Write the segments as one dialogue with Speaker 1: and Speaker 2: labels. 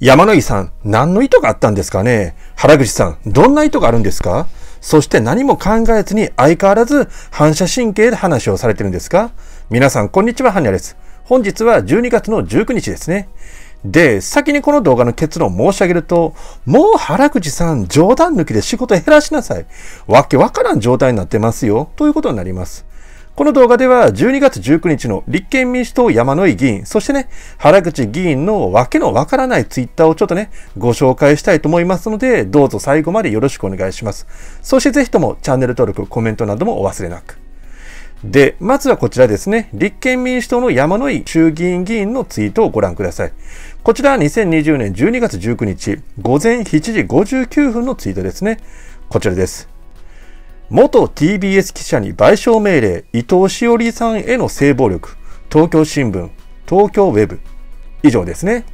Speaker 1: 山野井さん、何の意図があったんですかね？原口さん、どんな意図があるんですか？そして何も考えずに相変わらず反射神経で話をされてるんですか？皆さん、こんにちは、ハニャです。本日は12月の19日ですね。で、先にこの動画の結論を申し上げると、もう原口さん、冗談抜きで仕事減らしなさい。わけわからん状態になってますよ。ということになります。この動画では12月19日の立憲民主党山野井議員、そしてね、原口議員のわけのわからないツイッターをちょっとね、ご紹介したいと思いますので、どうぞ最後までよろしくお願いします。そしてぜひともチャンネル登録、コメントなどもお忘れなく。で、まずはこちらですね。立憲民主党の山野井衆議院議員のツイートをご覧ください。こちらは2020年12月19日、午前7時59分のツイートですね。こちらです。元 TBS 記者に賠償命令、伊藤詩織さんへの性暴力、東京新聞、東京ウェブ。以上ですね。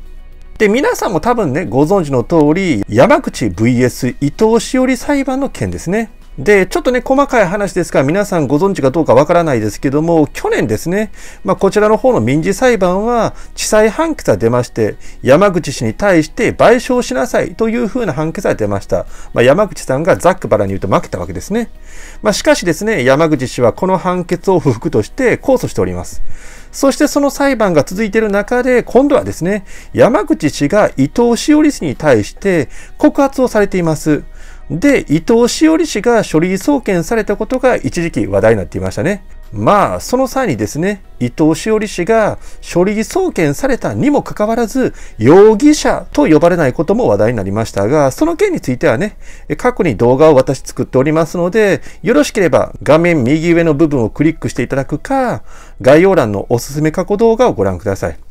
Speaker 1: で、皆さんも多分ね、ご存知の通り、山口 VS 伊藤詩織裁判の件ですね。で、ちょっとね、細かい話ですから、皆さんご存知かどうかわからないですけども、去年ですね、まあ、こちらの方の民事裁判は、地裁判決が出まして、山口氏に対して賠償しなさいというふうな判決が出ました。まあ、山口さんがざっくばらに言うと負けたわけですね。まあ、しかしですね、山口氏はこの判決を不服として控訴しております。そしてその裁判が続いている中で、今度はですね、山口氏が伊藤詩織氏に対して告発をされています。で、伊藤詩織氏が書類送検されたことが一時期話題になっていましたね。まあ、その際にですね、伊藤詩織氏が書類送検されたにもかかわらず、容疑者と呼ばれないことも話題になりましたが、その件についてはね、過去に動画を私作っておりますので、よろしければ画面右上の部分をクリックしていただくか、概要欄のおすすめ過去動画をご覧ください。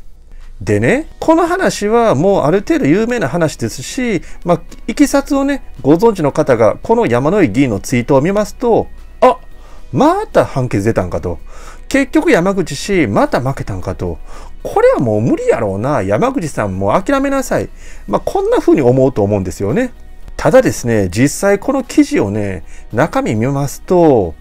Speaker 1: でね、この話はもうある程度有名な話ですし、まあ、いきさつをね、ご存知の方がこの山野井議員のツイートを見ますと、あまた判決出たんかと。結局山口氏、また負けたんかと。これはもう無理やろうな。山口さんも諦めなさい。まあ、こんな風に思うと思うんですよね。ただですね、実際この記事をね、中身見ますと、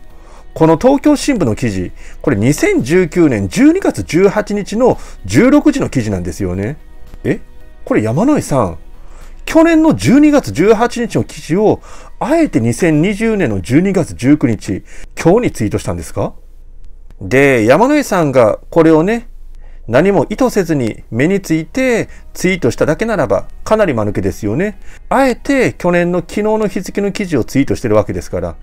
Speaker 1: この東京新聞の記事、これ2019年12月18日の16時の記事なんですよね。え？これ山野井さん、去年の12月18日の記事を、あえて2020年の12月19日、今日にツイートしたんですか？で、山野井さんがこれをね、何も意図せずに目についてツイートしただけならばかなり間抜けですよね。あえて去年の昨日の日付の記事をツイートしてるわけですから。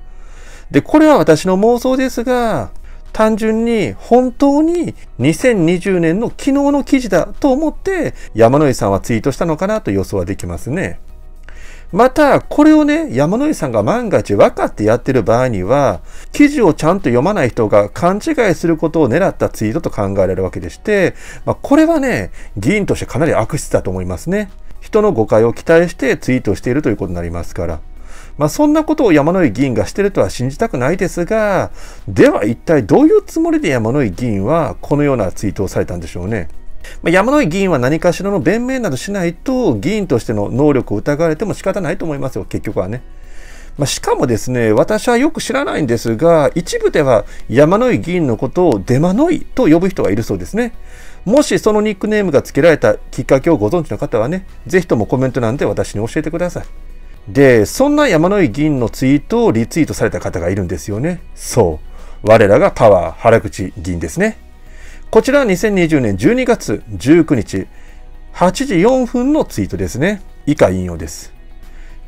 Speaker 1: で、これは私の妄想ですが、単純に本当に2020年の昨日の記事だと思って山野井さんはツイートしたのかなと予想はできますね。また、これをね、山野井さんが万が一分かってやってる場合には、記事をちゃんと読まない人が勘違いすることを狙ったツイートと考えられるわけでして、まあ、これはね、議員としてかなり悪質だと思いますね。人の誤解を期待してツイートしているということになりますから。まあ、そんなことを山井議員がしてるとは信じたくないですが、では一体どういうつもりで山井議員はこのようなツイートをされたんでしょうね。まあ、山井議員は何かしらの弁明などしないと、議員としての能力を疑われても仕方ないと思いますよ、結局はね。まあ、しかもですね、私はよく知らないんですが、一部では山野井議員のことをデマノイと呼ぶ人がいるそうですね。もしそのニックネームが付けられたきっかけをご存知の方はね、ぜひともコメント欄で私に教えてください。で、そんな山野井議員のツイートをリツイートされた方がいるんですよね。そう。我らがパワー原口議員ですね。こちらは2020年12月19日、8時4分のツイートですね。以下引用です。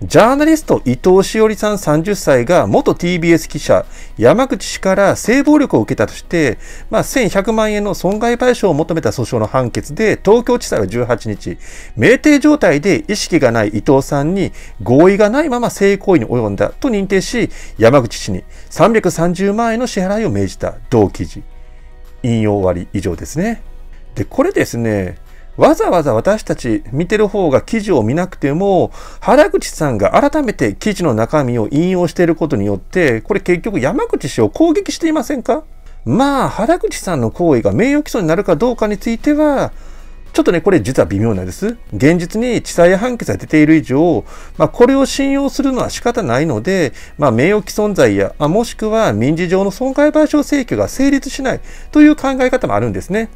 Speaker 1: ジャーナリスト伊藤詩織さん30歳が元 TBS 記者山口氏から性暴力を受けたとして、まあ、1100万円の損害賠償を求めた訴訟の判決で東京地裁は18日、酩酊状態で意識がない伊藤さんに合意がないまま性行為に及んだと認定し、山口氏に330万円の支払いを命じた同記事。引用終わり以上ですね。で、これですね、わざわざ私たち見てる方が記事を見なくても、原口さんが改めて記事の中身を引用していることによって、これ結局山口氏を攻撃していませんか？まあ、原口さんの行為が名誉毀損になるかどうかについては、ちょっとね、これ実は微妙なんです。現実に地裁判決が出ている以上、まあ、これを信用するのは仕方ないので、まあ、名誉毀損罪や、まあ、もしくは民事上の損害賠償請求が成立しないという考え方もあるんですね。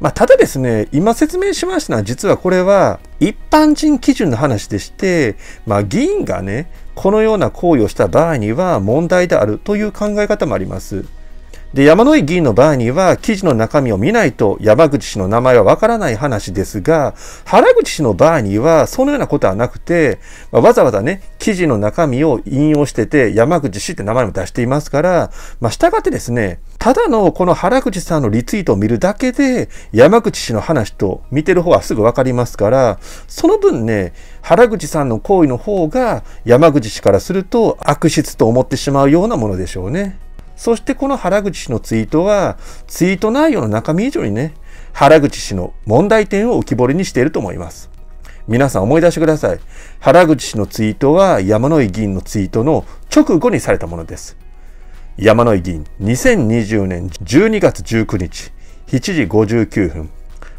Speaker 1: まあ、ただですね、今説明しましたのは、実はこれは一般人基準の話でして、まあ、議員がね、このような行為をした場合には問題であるという考え方もあります。で、山井議員の場合には、記事の中身を見ないと山口氏の名前はわからない話ですが、原口氏の場合には、そのようなことはなくて、まあ、わざわざね、記事の中身を引用してて、山口氏って名前も出していますから、まあ、従ってですね、ただのこの原口さんのリツイートを見るだけで、山口氏の話と見てる方はすぐわかりますから、その分ね、原口さんの行為の方が山口氏からすると悪質と思ってしまうようなものでしょうね。そしてこの原口氏のツイートは、ツイート内容の中身以上にね、原口氏の問題点を浮き彫りにしていると思います。皆さん思い出してください。原口氏のツイートは山野井議員のツイートの直後にされたものです。山野井議員、2020年12月19日、7時59分。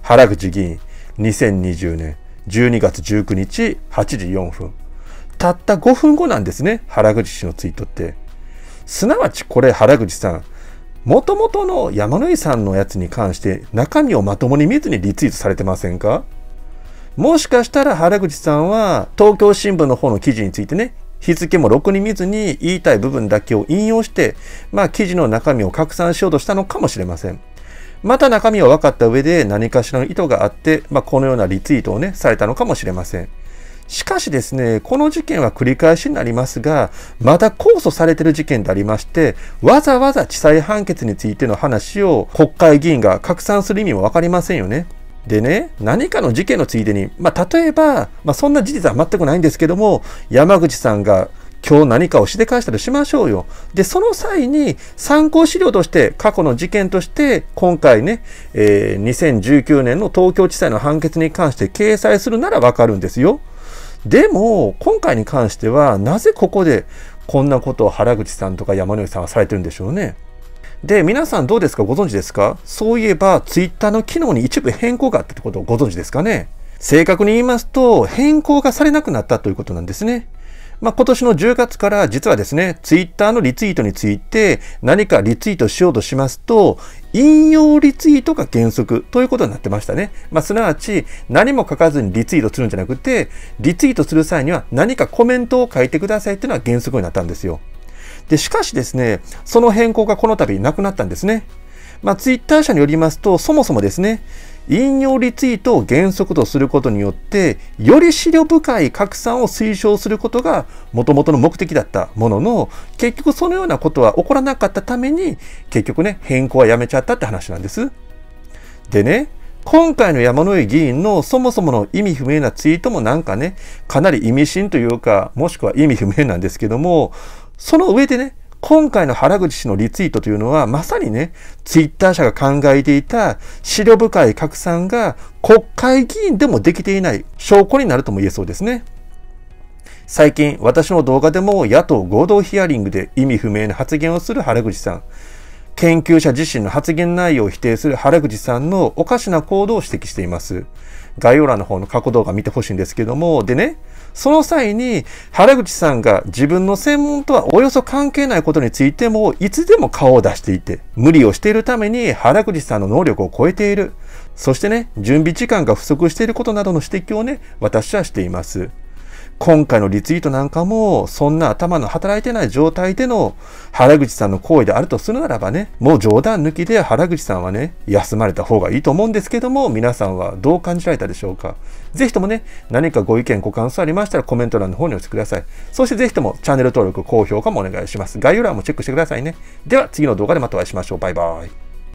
Speaker 1: 原口議員、2020年12月19日、8時4分。たった5分後なんですね、原口氏のツイートって。すなわちこれ原口さん、もともとの山野井さんのやつに関して中身をまともに見ずにリツイートされてませんか？もしかしたら原口さんは東京新聞の方の記事についてね、日付もろくに見ずに言いたい部分だけを引用して、まあ記事の中身を拡散しようとしたのかもしれません。また中身は分かった上で何かしらの意図があって、まあこのようなリツイートをね、されたのかもしれません。しかしですね、この事件は繰り返しになりますが、まだ控訴されている事件でありまして、わざわざ地裁判決についての話を国会議員が拡散する意味もわかりませんよね。でね、何かの事件のついでに、まあ、例えば、まあ、そんな事実は全くないんですけども、山口さんが今日何かをしでかしたりしましょうよ。で、その際に参考資料として過去の事件として今回ね、えー、2019年の東京地裁の判決に関して掲載するならわかるんですよ。でも、今回に関しては、なぜここでこんなことを原口さんとか山野井さんはされてるんでしょうね。で、皆さんどうですか？ご存知ですか？そういえば、ツイッターの機能に一部変更があったってことをご存知ですかね？正確に言いますと、変更がされなくなったということなんですね。まあ、今年の10月から実はですね、ツイッターのリツイートについて何かリツイートしようとしますと、引用リツイートが原則ということになってましたね。まあ、すなわち何も書かずにリツイートするんじゃなくて、リツイートする際には何かコメントを書いてくださいっていうのは原則になったんですよ。で、しかしですね、その変更がこの度なくなったんですね。まあ、ツイッター社によりますと、そもそもですね、引用リツイートを原則とすることによって、より資料深い拡散を推奨することが元々の目的だったものの、結局そのようなことは起こらなかったために、結局ね、変更はやめちゃったって話なんです。でね、今回の山井議員のそもそもの意味不明なツイートもなんかね、かなり意味深というか、もしくは意味不明なんですけども、その上でね、今回の原口氏のリツイートというのは、まさにね、ツイッター社が考えていた資料深い拡散が国会議員でもできていない証拠になるとも言えそうですね。最近、私の動画でも野党合同ヒアリングで意味不明な発言をする原口さん。研究者自身の発言内容を否定する原口さんのおかしな行動を指摘しています。概要欄の方の過去動画見てほしいんですけども、でね、その際に原口さんが自分の専門とはおよそ関係ないことについてもいつでも顔を出していて、無理をしているために原口さんの能力を超えている。そしてね、準備時間が不足していることなどの指摘をね、私はしています。今回のリツイートなんかも、そんな頭の働いてない状態での原口さんの行為であるとするならばね、もう冗談抜きで原口さんはね、休まれた方がいいと思うんですけども、皆さんはどう感じられたでしょうかぜひともね、何かご意見、ご感想ありましたらコメント欄の方にお寄せください。そしてぜひともチャンネル登録、高評価もお願いします。概要欄もチェックしてくださいね。では次の動画でまたお会いしましょう。バイバイ。